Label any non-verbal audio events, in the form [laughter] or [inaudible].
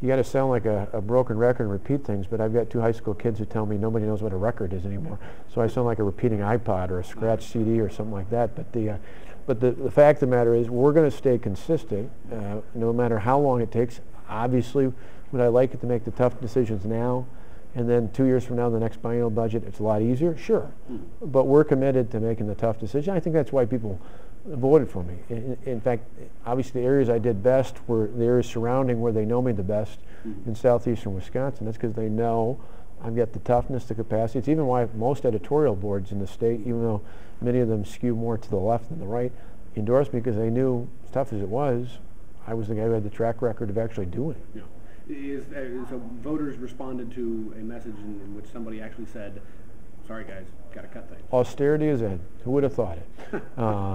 you got to sound like a, a broken record and repeat things, but I've got two high school kids who tell me nobody knows what a record is anymore. So I sound like a repeating iPod or a scratch CD or something like that. But the, uh, but the, the fact of the matter is we're going to stay consistent uh, no matter how long it takes. Obviously, would I like it to make the tough decisions now? And then two years from now, the next biennial budget, it's a lot easier? Sure. Hmm. But we're committed to making the tough decision. I think that's why people voted for me. In, in fact, obviously the areas I did best were the areas surrounding where they know me the best hmm. in southeastern Wisconsin. That's because they know I've got the toughness, the capacity. It's even why most editorial boards in the state, even though many of them skew more to the left than the right, endorsed me because they knew, as tough as it was, I was the guy who had the track record of actually doing it. Yeah. Is, uh, so voters responded to a message in, in which somebody actually said, sorry guys, got to cut things. Austerity is in. Who would have thought it? [laughs] Uh,